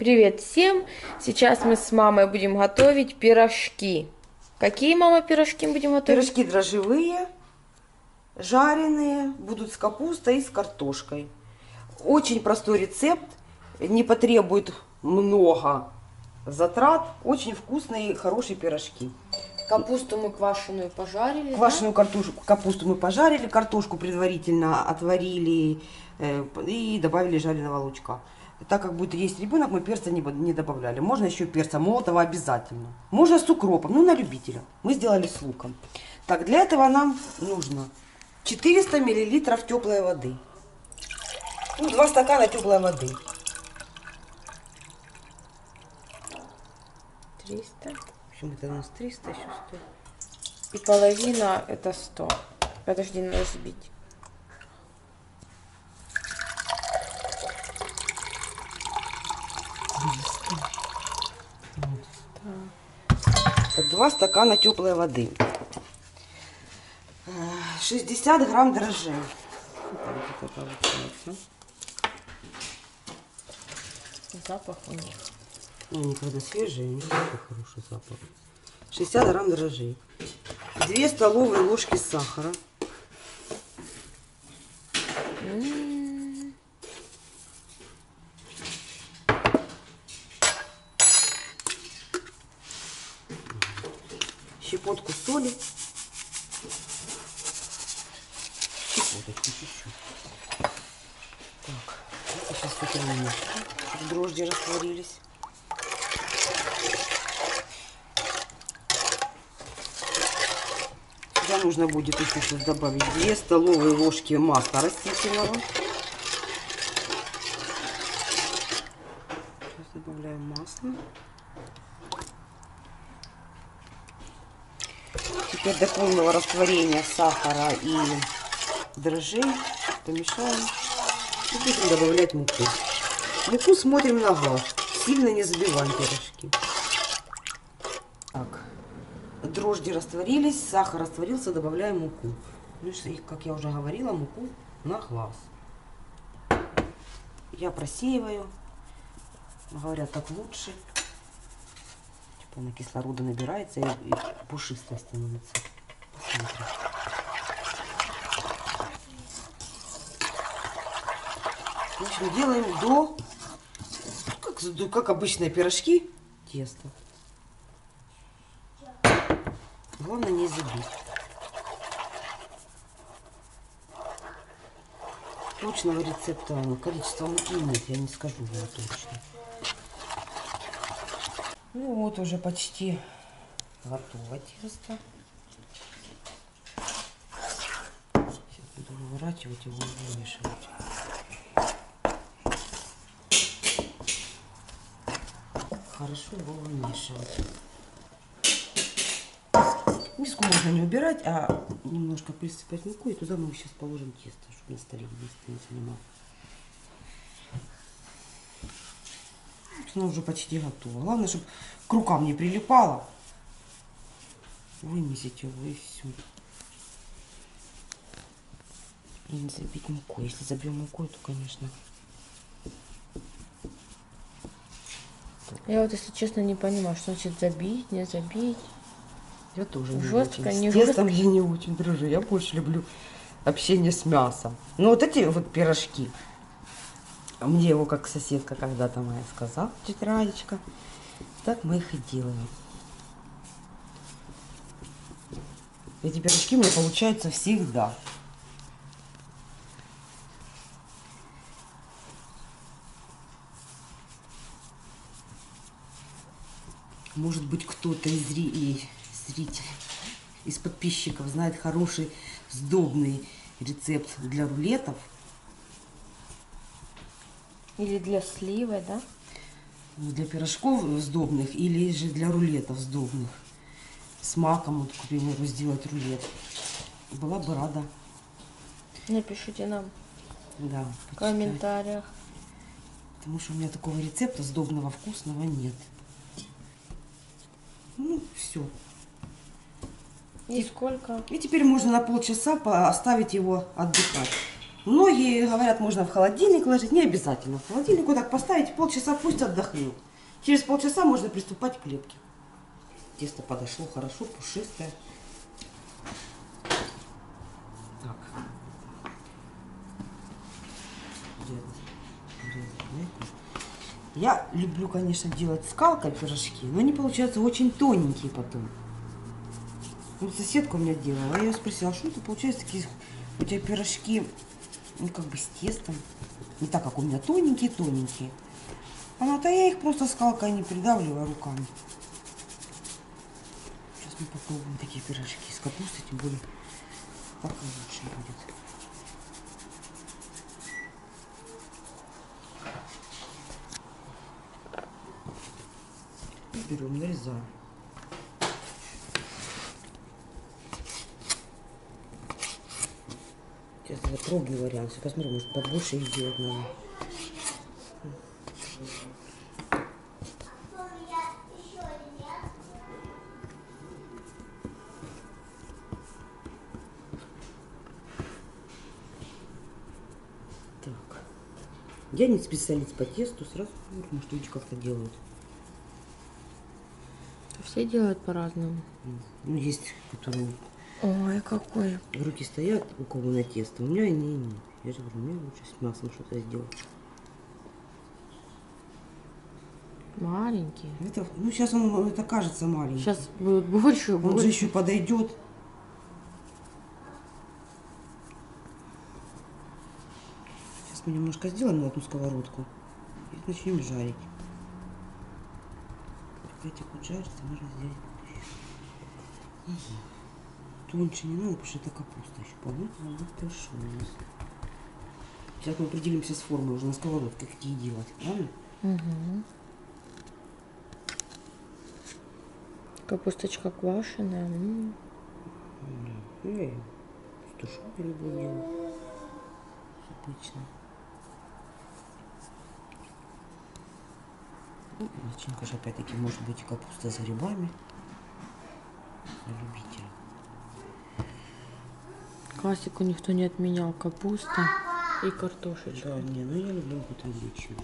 Привет всем! Сейчас мы с мамой будем готовить пирожки. Какие, мама, пирожки будем готовить? Пирожки дрожжевые, жареные, будут с капустой и с картошкой. Очень простой рецепт, не потребует много затрат. Очень вкусные и хорошие пирожки. Капусту мы квашеную пожарили, Квашеную картошку, капусту мы пожарили, картошку предварительно отварили э, и добавили жареного лучка. Так как будет есть ребенок, мы перца не, не добавляли. Можно еще перца молотого обязательно. Можно с укропом, ну на любителя. Мы сделали с луком. Так, для этого нам нужно 400 миллилитров теплой воды. Ну, 2 стакана теплой воды. да? 300. В общем, это у нас 300 еще стоит. И половина это 100. Подожди, надо сбить. 2 стакана теплой воды. Э, 60 грамм дрожжей. Запах у них. Ну, они когда свежие, у них такой хороший запах. 60 грамм дрожжей. 2 столовые ложки сахара. Соли. Так, это сейчас вытрем, чтобы дрожжи растворились. Сюда нужно будет еще сейчас добавить 2 столовые ложки масла растительного. Сейчас добавляем масло. Теперь до полного растворения сахара и дрожжей помешаем. И будем добавлять муку. Муку смотрим на глаз. Сильно не забиваем пирожки. Так, дрожжи растворились, сахар растворился, добавляем муку. Ну, и, как я уже говорила, муку на глаз. Я просеиваю. Говорят, так лучше. Типа она кислорода набирается и, и пушистая становится. Посмотрим. В общем, делаем до, как, как обычные пирожки, тесто. Главное не забить. Точного рецепта, количества муки нет, я не скажу вам точно. Ну вот уже почти готово тесто. Буду выворачивать его и вымешивать. Хорошо его вымешивать. Миску можно не убирать, а немножко присыпать муку, и туда мы сейчас положим тесто, чтобы на столе не занимало. Оно уже почти готово. Главное, чтобы к рукам не прилипало. Вымесить его и все. И не забить мукой. Если забьем мукой, то, конечно, Я вот, если честно, не понимаю, что значит забить, не забить. я тоже не Жестко, очень. не С тестом я не очень дружу. Я больше люблю общение с мясом. Ну, вот эти вот пирожки. Мне его как соседка когда-то моя сказала, тетрадочка. Так мы их и делаем. Эти пирожки у меня получаются всегда. Может быть, кто-то из зри- зрителей, из подписчиков знает хороший сдобный рецепт для рулетов. Или для сливы, да? Для пирожков сдобных или же для рулетов сдобных. С маком, вот, к примеру, сделать рулет. Была бы рада. Напишите нам Да, в комментариях. Потому что у меня такого рецепта сдобного вкусного нет. Ну, все. И сколько? И теперь можно на полчаса по- оставить его отдыхать. Многие говорят, можно в холодильник ложить. Не обязательно. В холодильник вот так поставить, полчаса пусть отдохнет. Через полчаса можно приступать к лепке. Тесто подошло хорошо, пушистое. Так. Где это? Грязь, Я люблю, конечно, делать скалкой пирожки, но они получаются очень тоненькие потом. Ну, соседка у меня делала, я ее спросила, а что это получается такие у тебя пирожки, ну, как бы с тестом. Не так, как у меня тоненькие-тоненькие. Она-то я их просто скалкой не придавливаю руками. Сейчас мы попробуем такие пирожки с капустой, тем более так лучше будет. Берем, нарезаем. Сейчас я пробую вариант. Сейчас посмотрим, может побольше их сделать надо. Так. Я не специалист по тесту, сразу может люди как-то делают. Все делают по-разному. Ну, есть, которые Ой, какой. руки стоят у кого на тесто. У меня не, не. Я же говорю, мне лучше с мясом что-то сделать. Маленький. Это, ну, сейчас он, это кажется маленький. Сейчас будет больше, Он же больше. еще подойдет. Сейчас мы немножко сделаем на одну сковородку и начнем жарить. Будут жариться, можно сделать еще. Тоньше не надо, потому что это капуста еще. По-моему, она будет хорошо у нас. Сейчас мы определимся с формой уже на сковородке, какие делать, правильно? Мгм. Капусточка квашеная. м. Ну, я её с тушенкой люблю делать. Обычно. Начинка же опять-таки может быть капуста с грибами. Для любителей. Классику никто не отменял. Капуста и картошечка. Да, не, ну я люблю вот отлично.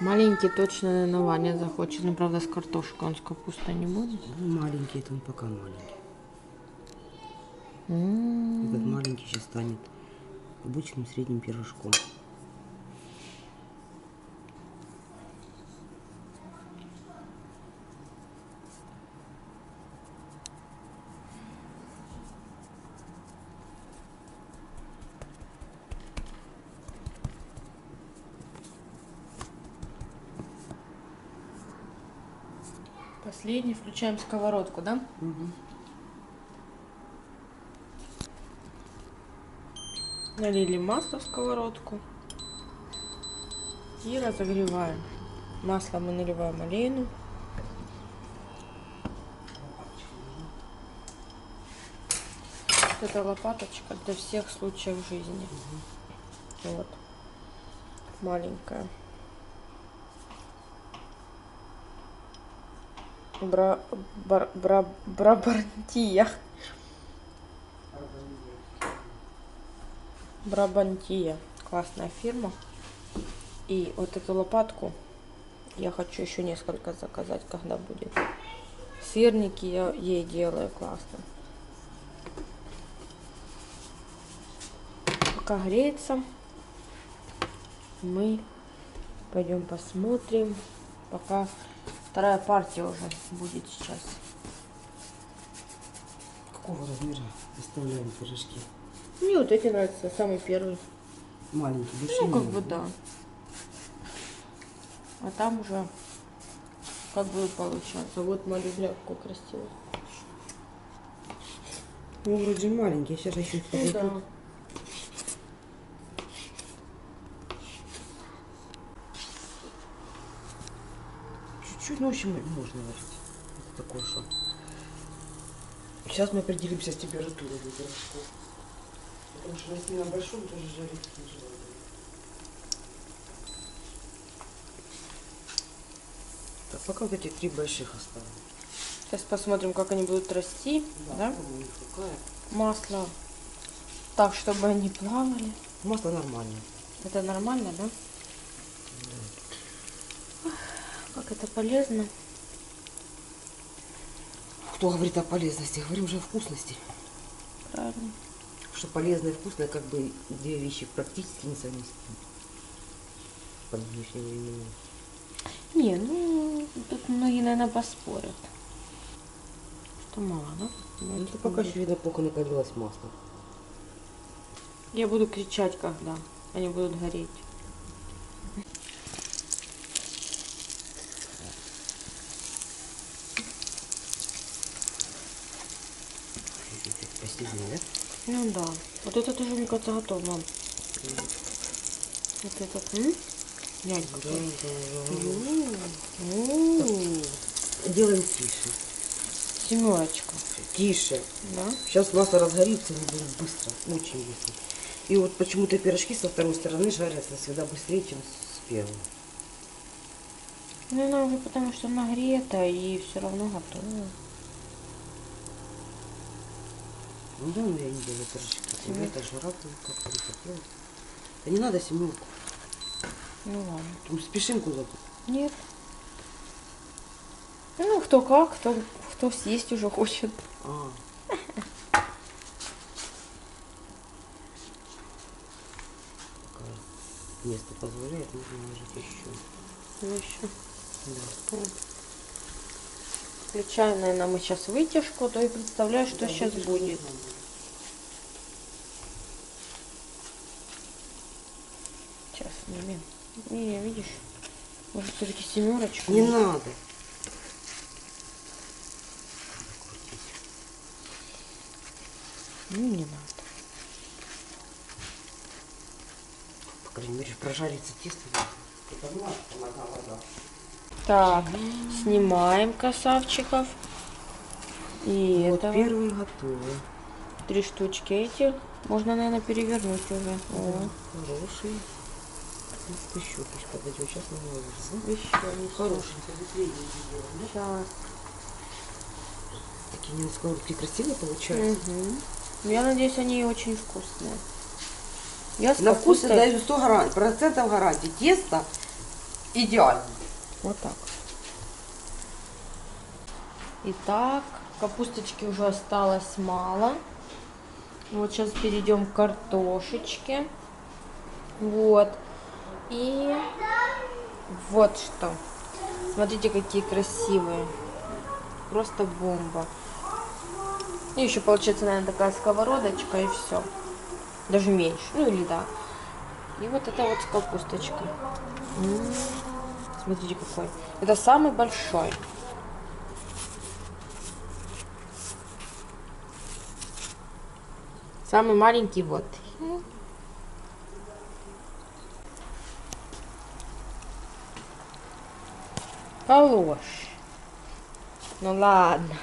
Маленький точно на Ваня захочет. Ну, правда, с картошкой. Он с капустой не будет. Ну, маленький, это он пока маленький. Этот маленький сейчас станет обычным средним пирожком. Последний. Включаем сковородку, да? Налили масло в сковородку. И разогреваем. Масло мы наливаем олейну. Вот эта лопаточка для всех случаев жизни. Вот. Маленькая. Бра... Бар... Бра... Брабантия. Брабантия. Классная фирма. И вот эту лопатку я хочу еще несколько заказать, когда будет. Сырники я ей делаю классно. Пока греется, мы пойдем посмотрим. Пока вторая партия уже будет сейчас. Какого размера оставляем пирожки? Мне вот эти нравятся, самый первый. Маленький, больше Ну, как бы да. А там уже как будет получаться. Вот малюбля какой красивый. Ну, вроде маленький, сейчас еще Ну, да. Чуть-чуть, ну, в общем, можно варить. Это такое что. Сейчас мы определимся с температурой. Потому что если на большом, тоже жарить не желательно. Так, пока вот эти три больших оставим. Сейчас посмотрим, как они будут расти, да? форма у них такая. Масло так, чтобы они плавали. Масло нормальное. Это нормально, да? Как это полезно. Кто говорит о полезности? Говорим же о вкусности. Правильно. Что полезное и вкусное, как бы две вещи практически несовместимы. По нынешнему времени. Не, ну, тут многие, наверное, поспорят. Что мало, да? Ну, это пока еще видно, плохо накалилось масло. Я буду кричать, когда они будут гореть. Постепенно, да? Ну да. Вот это тоже, мне кажется, готов, мам. Вот этот, м? Глянь, какой. Делаем тише. Семерочка, Тише. да? Сейчас масло разгорится, они будут быстро, очень быстро. И вот почему-то пирожки со второй стороны жарятся всегда быстрее, чем с первой. Ну, она уже потому что нагрета и все равно готова. Ну да, ну я не делаю пирожки. Семерка. Это жара не хотелось. Да не надо семерку. Ну ладно. Мы спешим куда-то. Нет. Ну, кто как, кто, кто съесть уже хочет. А. Место позволяет, можно ложить еще. Ну, еще. Да. Включаем, наверное, мы сейчас вытяжку, то и представляю, что Да, сейчас будет. Сейчас снимем. Не, видишь? Может, все-таки семерочку? Не надо. Ну, не надо. По крайней мере, прожарится тесто. Это вода, вода. Так, снимаем красавчиков. И Вот это первые готовы. три штучки этих. Можно, наверное, перевернуть уже. О, Хороший. Еще пусть подойдет. Сейчас мы наложим. еще Хороший. Средний сделаем, Сейчас. Такие сковородке красивые получаются. Ну, Я надеюсь, они очень вкусные. Я На вкус я даю 100 гаран- процентов гарантии. Тесто идеально. Вот так. Итак, капусточки уже осталось мало. Вот сейчас перейдем к картошечке. Вот. И вот что. Смотрите, какие красивые. Просто бомба. И еще получается, наверное, такая сковородочка и все. Даже меньше. Ну или да. И вот это вот с капусточкой. М. Смотрите какой. Это самый большой. Самый маленький вот. Положь. Ну ладно.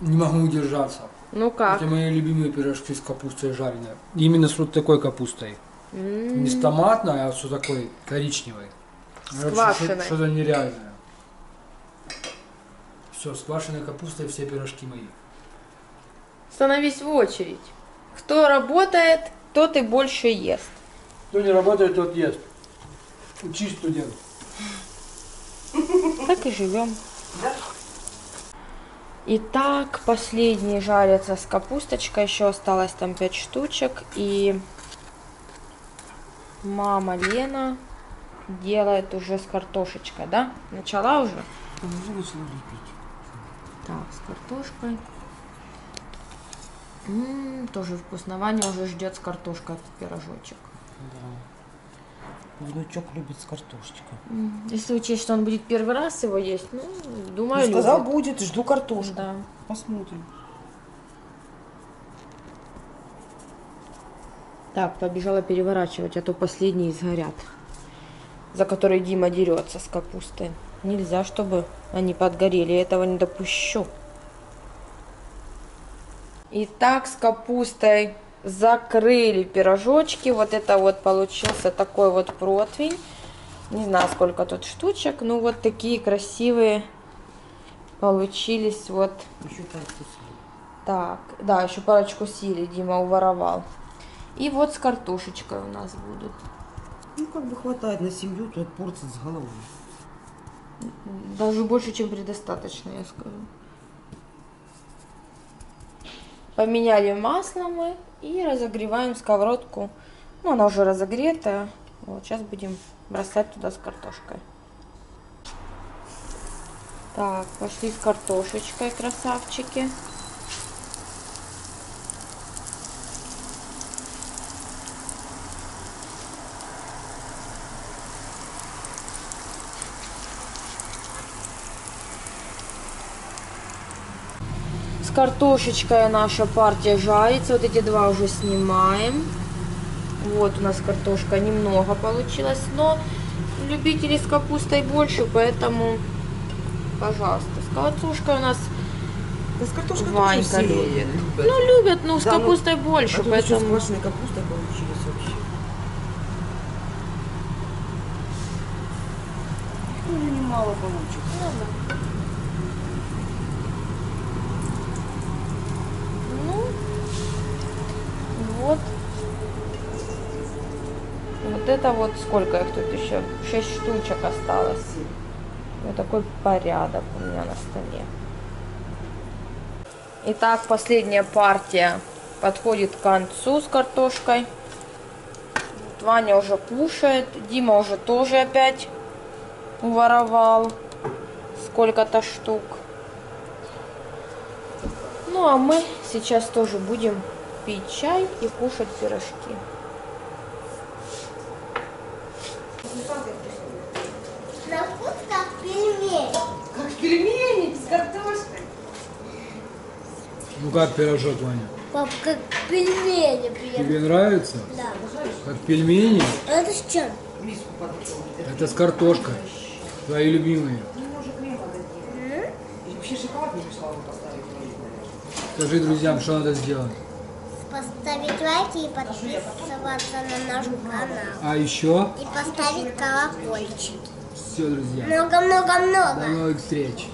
Не могу удержаться. Ну как? Это мои любимые пирожки с капустой жареной. Именно с вот такой капустой. Не с томатной, а с вот такой коричневой. С квашеной. Что-то нереальное. Все, с квашеной капустой все пирожки мои. Становись в очередь. Кто работает, тот и больше ест. Кто не работает, тот ест. Учись, студент. Так и живем. Итак, последние жарятся с капусточкой. Еще осталось там 5 штучек. И мама Лена делает уже с картошечкой, да? Начала уже? Он уже начал лепить. Так, с картошкой. М, тоже вкусно. Ваня уже ждет с картошкой пирожочек. Да. Внучок любит с картошечкой. Если учесть, что он будет первый раз его есть, ну, думаю, Ну, сказал, любит. будет, жду картошку. Да. Посмотрим. Так, побежала переворачивать, а то последние сгорят. За которые Дима дерется с капустой. Нельзя, чтобы они подгорели. Я этого не допущу. Итак, с капустой закрыли пирожочки. Вот это вот получился такой вот противень. Не знаю, сколько тут штучек. Ну, вот такие красивые получились. Вот Еще тайцы так. Да, еще парочку сили Дима уворовал. И вот с картошечкой у нас будут. Ну, как бы хватает на семью, тут порция с головой. Даже больше, чем предостаточно, я скажу. Поменяли масло мы и разогреваем сковородку. Ну, она уже разогретая. Вот, сейчас будем бросать туда с картошкой. Так, пошли с картошечкой, красавчики. Картошечкой наша партия жарится. Вот эти два уже снимаем. Вот у нас картошка немного получилось, но любителей с капустой больше, поэтому, пожалуйста, с картошкой у нас, Да с картошкой Ванька тоже любит. любят. ну, любят, но с Да, ну, капустой А больше, тут еще с поэтому... квашеной капустой получились вообще. Тоже немало получится. Ну, вот. Вот это вот сколько их тут еще? Шесть штучек осталось. Вот такой порядок у меня на столе. Итак, последняя партия подходит к концу с картошкой. Вот Ваня уже кушает. Дима уже тоже опять уворовал сколько-то штук. Ну а мы сейчас тоже будем пить чай и кушать пирожки. На вкус как пельмень. Как пельмени с картошкой. Ну как пирожок, Ваня? Пап, как пельмени приятно. Тебе нравится? Да. Как пельмени? Это с чем? Это с картошкой. Твои любимые. Скажи друзьям, что надо сделать. Поставить лайки и подписываться на наш канал. А еще, И поставить колокольчик. все, друзья, Много-много-много. до новых встреч.